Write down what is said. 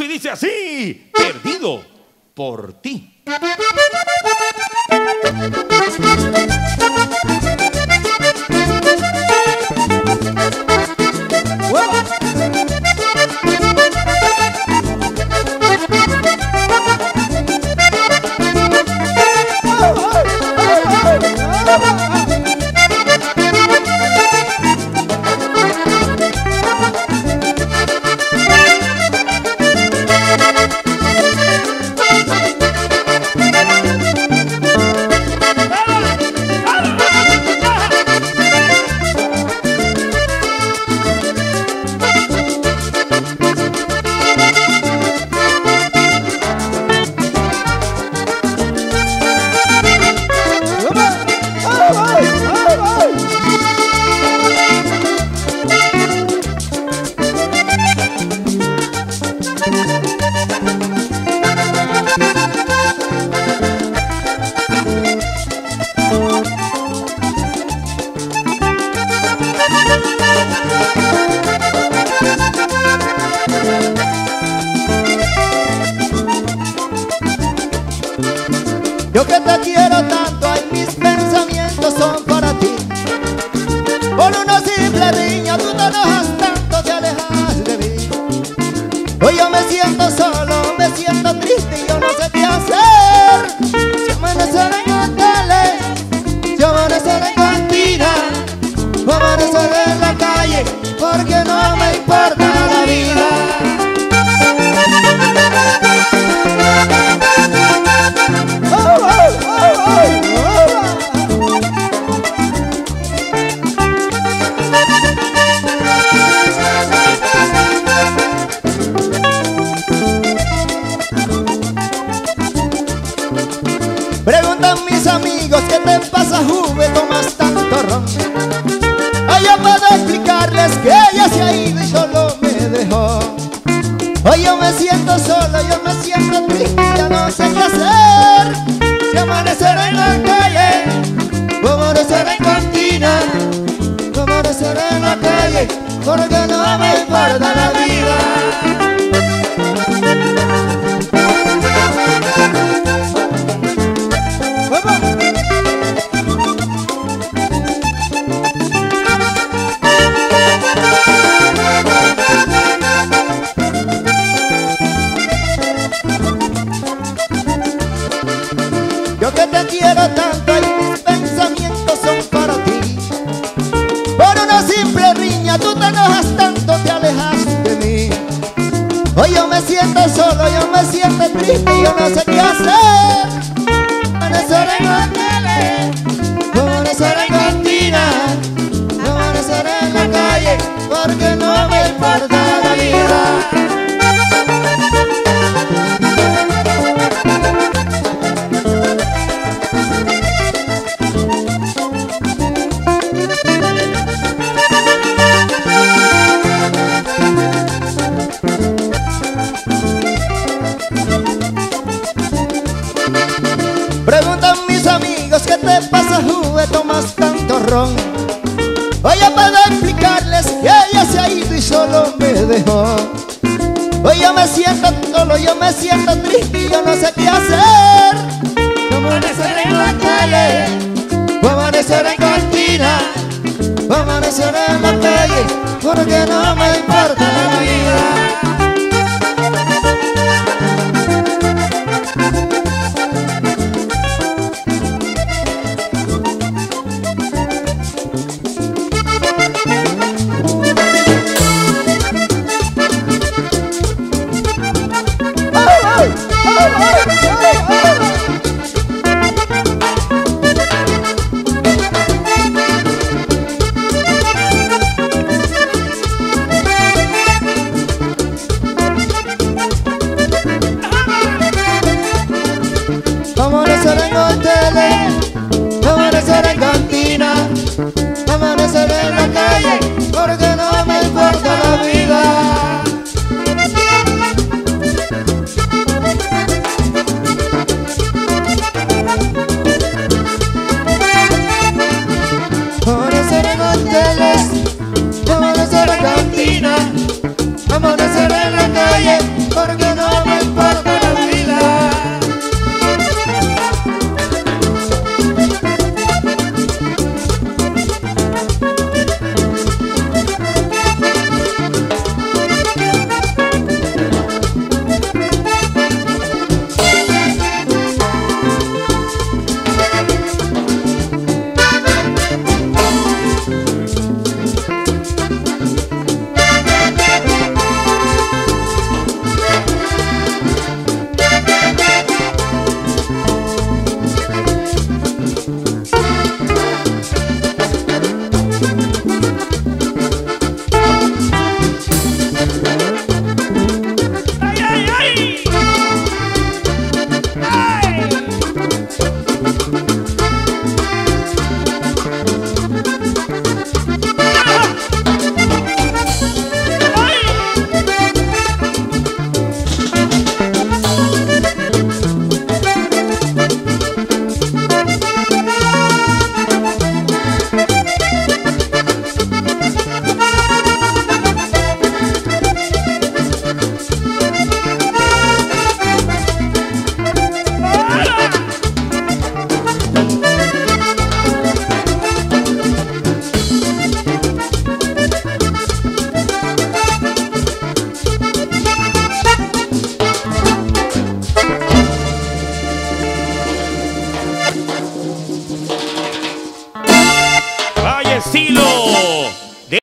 Y dice así, perdido por ti. Yo que te quiero tanto, ay mis pensamientos son para ti. Por una simple niña tú te enojas tanto, te alejas de mí. Hoy yo me siento solo, me siento triste y yo no sé qué hacer. Si amanecer en hoteles, si amanecer en cantina, o amanecer en la calle, porque no me importa mis amigos qué te pasa, Juve, tomas tanto ron. Ay, yo puedo explicarles que ella se ha ido y solo me dejó. Hoy yo me siento solo, yo me siento triste, ya no sé qué hacer. Si amanecer en la calle, o amanecer en cantina, o amanecer en la calle, porque no riña tú te enojas tanto, te alejas de mí. Hoy yo me siento solo, yo me siento triste yo no sé qué hacer. Ron. Voy a poder explicarles que ella se ha ido y solo me dejó. Hoy yo me siento solo, yo me siento triste y yo no sé qué hacer. Amanecer en la calle, o amanecer en cantina, o amanecer en la calle, porque no me importa la vida.